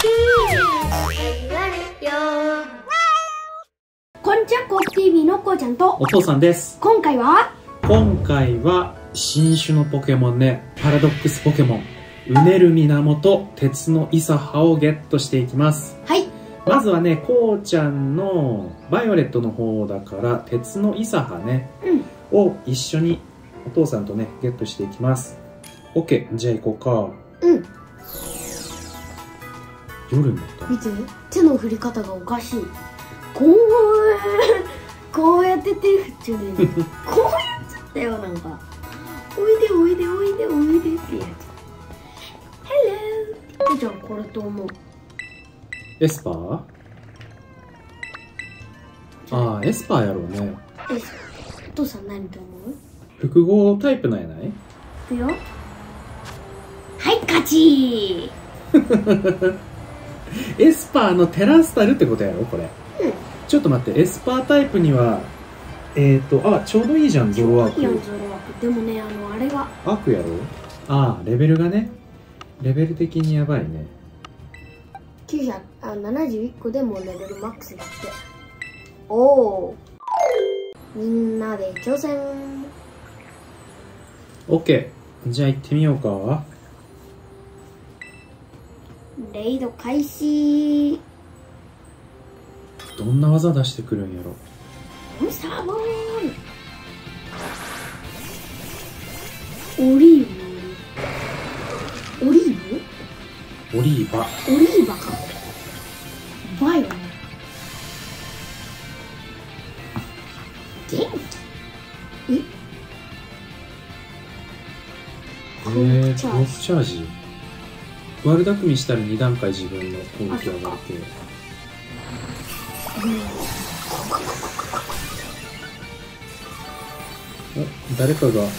こんにちは、コーク TV のこうちゃんと、お父さんです。今回は、今回は新種のポケモンね。パラドックスポケモン。うねる源鉄のイサハをゲットしていきます。はい、まずはねこうちゃんのバイオレットの方だから鉄のイサハね。うん、を一緒にお父さんとねゲットしていきます。OK じゃあ行こうか。うん、夜になった見て、手の振り方がおかしい。こう、こうやって手振っちゃうね。こうやっちゃったよ、なんか。おいでおいでおいでおいでってやつ。Hello! じゃあ、これと思う。エスパー？ああエスパーやろうねえ、お父さん何と思う？複合タイプなんやない？いくよ。はい、勝ち エスパーのテラスタルってことやろこれ。うん。ちょっと待ってエスパータイプにはえっ、ー、とあちょうどいいじゃんゾロワーいいやん、ク。でもね、あの、あれが、アークやろ？ああレベルがねレベル的にやばいね。900あ71個でもレベルマックスだって。おおみんなで挑戦。OK じゃあ行ってみようかレイド開始。どんな技出してくるんやろ。サーボーン。オリーブ。オリーブ？オリーバ。オリーバか。バイオね。元気？え？えー、チャージ。クチャージ悪巧みしたら2段階自分の攻撃上がって。お誰かががっ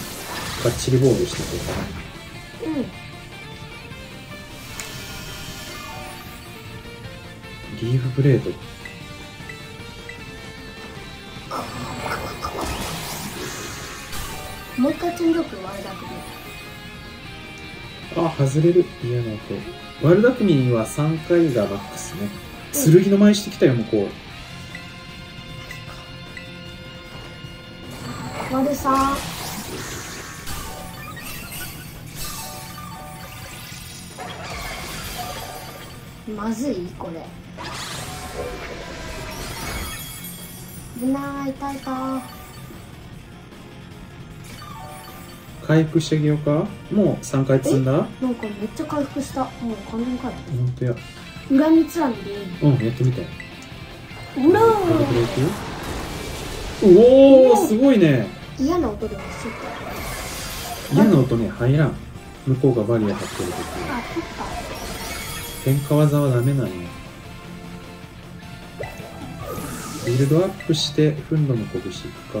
ちり防御してくるかなうんリーフブレードもう一回チェンジオプ悪だけどあ外れる。嫌な音悪巧みは3回がマックスね。剣の舞してきたよ向こう。悪さ。まずいこれ。危ない痛いた回復してあげようか？もう3回積んだ？なんかめっちゃ回復した。もう完全回復本当や。恨みつらみでいいうんやってみて。うらどれくらいいくおおすごいね。嫌な音でもすっ嫌な音ね入らん。向こうがバリア張ってる時。あ取っ変化技はダメなんや。ビルドアップして憤怒の拳いくか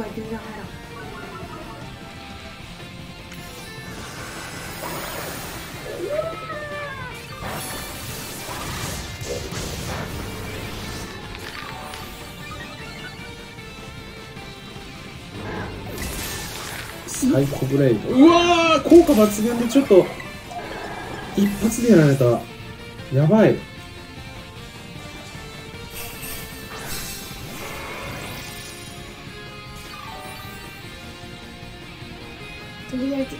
い全然入ら。んサイコブレイド。うわー効果抜群でちょっと一発でやられた。やばい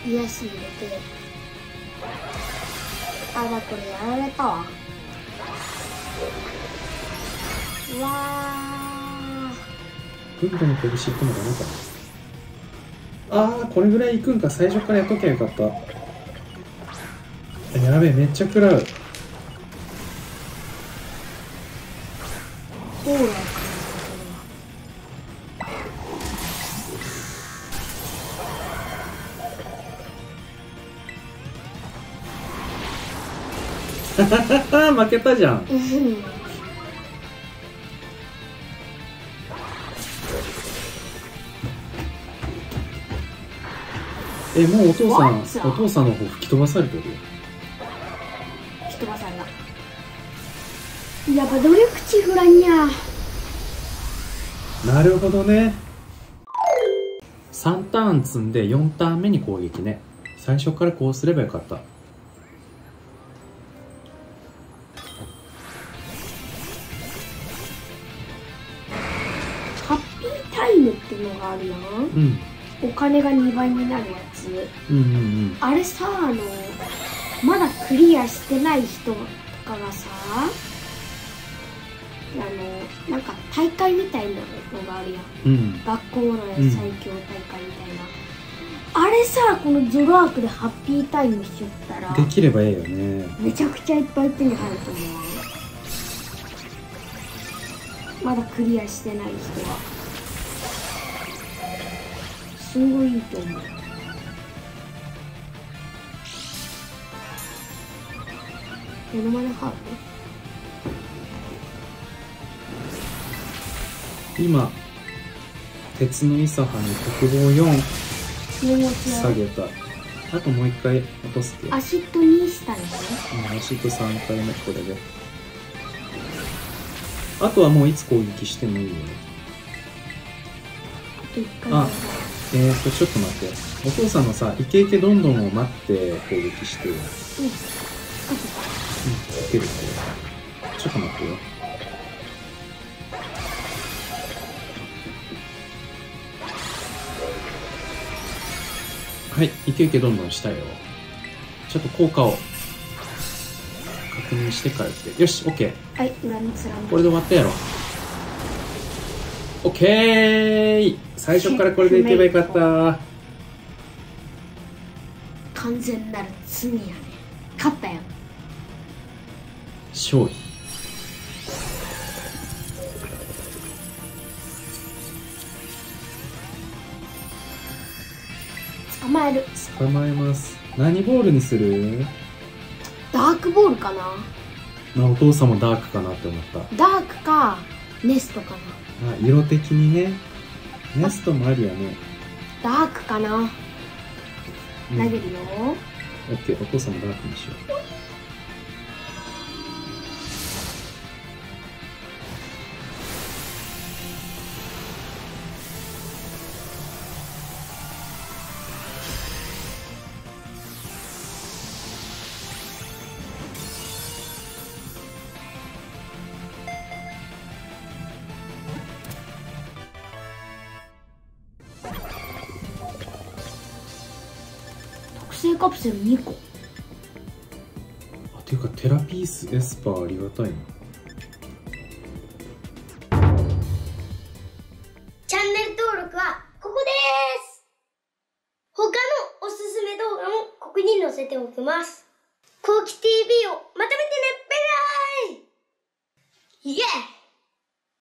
癒し入れて。あだこれやられたわ。うわ憤怒の拳いってもダメかなあーこれぐらいいくんか。最初からやっときゃよかった。やべえめっちゃ食らう 負けたじゃん。うんえもうお父さん?お父さんの方吹き飛ばされてるよ。吹き飛ばされた。やっぱ努力値フラニアなるほどね。3ターン積んで4ターン目に攻撃ね。最初からこうすればよかったっていうのがあるやんうん。お金が2倍になるやつ。うんうんうん。あれさあのまだクリアしてない人とかがさあのなんか大会みたいなのがあるやん。うん。学校の最強大会みたいな、あれさこのゾロアークでハッピータイムしちゃったらできればええよね。めちゃくちゃいっぱい手に入ると思う。まだクリアしてない人はすごいいいと思う。ハーブ今鉄のイサハに国防4メモ下げた。あともう一回落とすアシッド2したんですね。うん足と3回目これで。あとはもういつ攻撃してもいいよ。あと1回。あえーとちょっと待って。お父さんのさイケイケどんどんを待って攻撃して。ようん。あうん、いけるちょっと待ってよ。はい。いけいけどんどんしたよ。ちょっと効果を。確認してから来て。よし OK とはい裏に貫これで終わったやろ OK 最初からこれでいけばよかった。完全なる罪やね。勝ったよ勝利。捕まえる。捕まえます。何ボールにする？ダークボールかな。まあお父さんもダークかなって思った。ダークかネストかなあ色的にねネストもありやね、ダークかな。うん、投げるよ、オッケーお父さんもダークにしよ特製カプセル2個。うあていうかテラピースエスパーありがたいな。チャンネル登録はここです。他のおすすめ動画もここに載せておきます。コウキ TV をまとめてねバイバイ。イエー